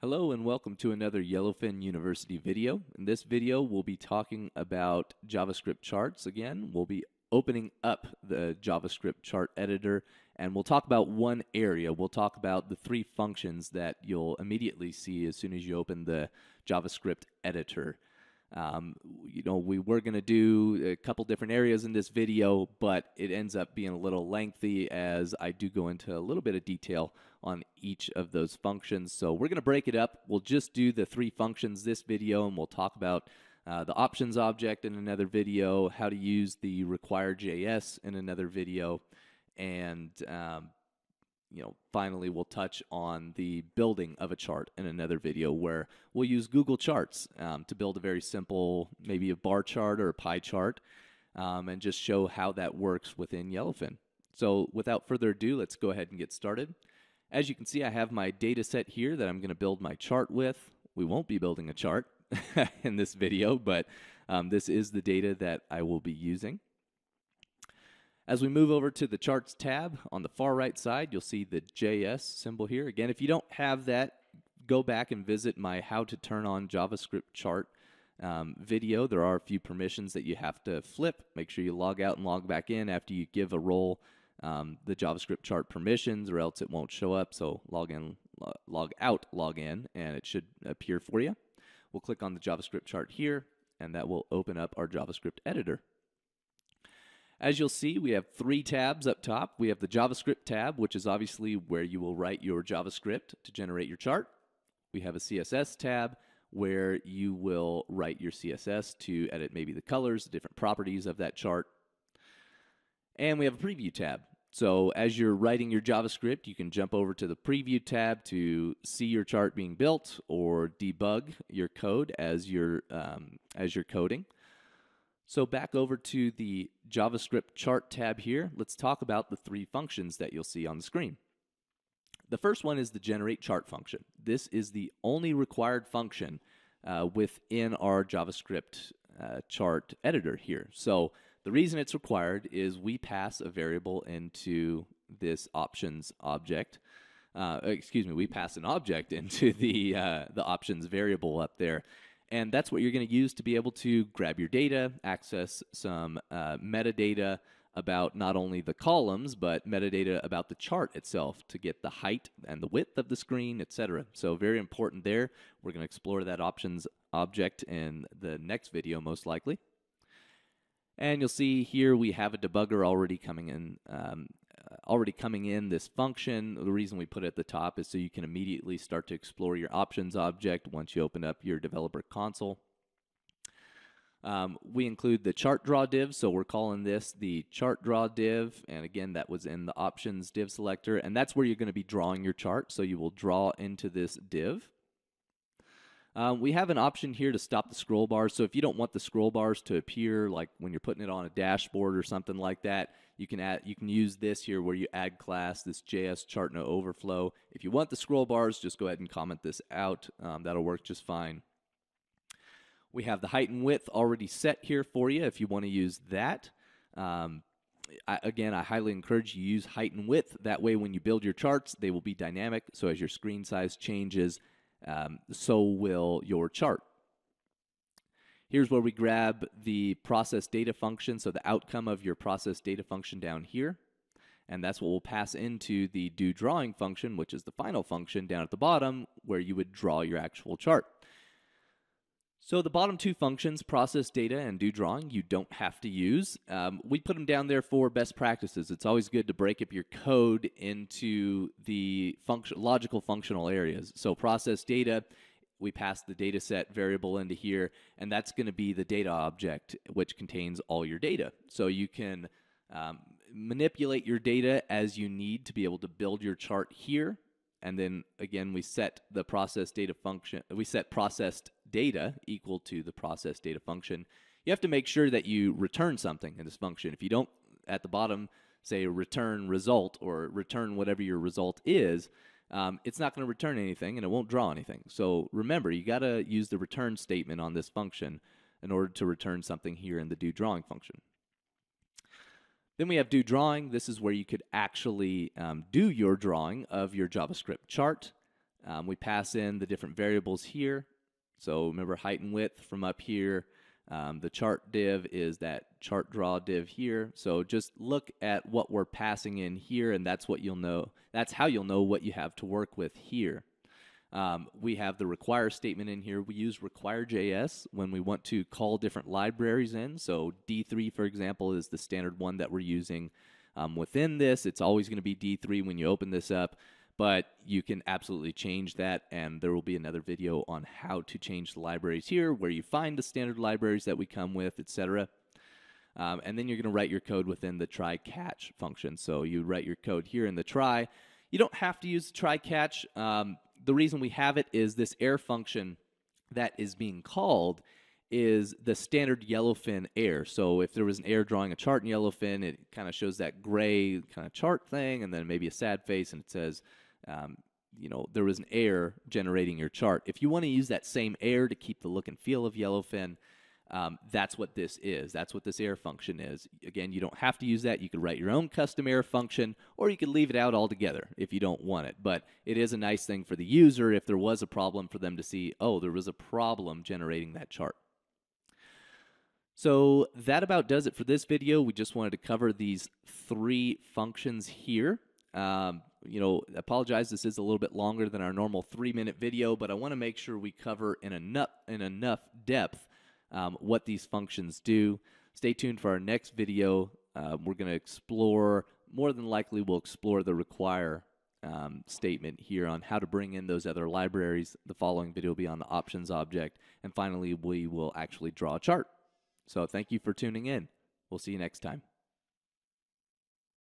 Hello and welcome to another Yellowfin University video. In this video, we'll be talking about JavaScript charts again. We'll be opening up the JavaScript chart editor and we'll talk about one area. We'll talk about the three functions that you'll immediately see as soon as you open the JavaScript editor. Um, you know, we were going to do a couple different areas in this video, but it ends up being a little lengthy as I do go into a little bit of detail on each of those functions. So we're going to break it up. We'll just do the three functions this video, and we'll talk about uh, the options object in another video, how to use the require.js in another video, and um, you know, finally we'll touch on the building of a chart in another video where we'll use Google Charts um, to build a very simple, maybe a bar chart or a pie chart, um, and just show how that works within Yellowfin. So without further ado, let's go ahead and get started. As you can see, I have my data set here that I'm going to build my chart with. We won't be building a chart in this video, but um, this is the data that I will be using. As we move over to the charts tab on the far right side, you'll see the JS symbol here. Again, if you don't have that, go back and visit my how to turn on JavaScript chart um, video. There are a few permissions that you have to flip. Make sure you log out and log back in after you give a role um, the JavaScript chart permissions, or else it won't show up. So log in, log out, log in, and it should appear for you. We'll click on the JavaScript chart here, and that will open up our JavaScript editor. As you'll see, we have three tabs up top. We have the JavaScript tab, which is obviously where you will write your JavaScript to generate your chart. We have a CSS tab where you will write your CSS to edit maybe the colors, the different properties of that chart. And we have a preview tab. So as you're writing your JavaScript, you can jump over to the preview tab to see your chart being built or debug your code as you're, um, as you're coding. So back over to the JavaScript chart tab here, let's talk about the three functions that you'll see on the screen. The first one is the generate chart function. This is the only required function uh, within our JavaScript uh, chart editor here. So the reason it's required is we pass a variable into this options object. Uh, excuse me, we pass an object into the uh, the options variable up there, and that's what you're going to use to be able to grab your data, access some uh, metadata about not only the columns, but metadata about the chart itself to get the height and the width of the screen, etc. So very important there. We're going to explore that options object in the next video, most likely. And you'll see here we have a debugger already coming in um, already coming in this function. The reason we put it at the top is so you can immediately start to explore your options object once you open up your developer console. Um, we include the chart draw div, so we're calling this the chart draw div, and again, that was in the options div selector, and that's where you're going to be drawing your chart. So you will draw into this div. Um, we have an option here to stop the scroll bars. So if you don't want the scroll bars to appear like when you're putting it on a dashboard or something like that, you can add you can use this here where you add class this JS chart no overflow. If you want the scroll bars, just go ahead and comment this out. Um, that'll work just fine. We have the height and width already set here for you if you want to use that. Um, I, again, I highly encourage you use height and width. That way, when you build your charts, they will be dynamic. So as your screen size changes, um, so will your chart. Here's where we grab the process data function, so the outcome of your process data function down here. And that's what we'll pass into the do drawing function, which is the final function down at the bottom where you would draw your actual chart. So the bottom two functions, process data and do drawing, you don't have to use. Um, we put them down there for best practices. It's always good to break up your code into the function, logical functional areas. So process data, we pass the data set variable into here, and that's going to be the data object, which contains all your data. So you can um, manipulate your data as you need to be able to build your chart here and then again we set the process data function we set processed data equal to the process data function you have to make sure that you return something in this function if you don't at the bottom say return result or return whatever your result is um, it's not going to return anything and it won't draw anything so remember you got to use the return statement on this function in order to return something here in the do drawing function then we have do drawing. This is where you could actually um, do your drawing of your JavaScript chart. Um, we pass in the different variables here. So remember height and width from up here. Um, the chart div is that chart draw div here. So just look at what we're passing in here, and that's what you'll know. That's how you'll know what you have to work with here. Um, we have the require statement in here. We use require.js when we want to call different libraries in. So D3, for example, is the standard one that we're using. Um, within this, it's always going to be D3 when you open this up but you can absolutely change that and there will be another video on how to change the libraries here where you find the standard libraries that we come with etc um, and then you're going to write your code within the try catch function. So you write your code here in the try. You don't have to use the try catch um, the reason we have it is this error function that is being called is the standard yellowfin error. So if there was an error drawing a chart in yellowfin, it kind of shows that gray kind of chart thing, and then maybe a sad face, and it says um, you know, there was an error generating your chart. If you want to use that same error to keep the look and feel of Yellowfin, um, that's what this is. That's what this error function is. Again, you don't have to use that. You could write your own custom error function, or you could leave it out altogether if you don't want it. But it is a nice thing for the user if there was a problem for them to see, oh, there was a problem generating that chart. So that about does it for this video. We just wanted to cover these three functions here. Um, you know, apologize. This is a little bit longer than our normal three-minute video, but I want to make sure we cover in enough in enough depth um, what these functions do. Stay tuned for our next video. Uh, we're going to explore. More than likely, we'll explore the require um, statement here on how to bring in those other libraries. The following video will be on the options object, and finally, we will actually draw a chart. So, thank you for tuning in. We'll see you next time.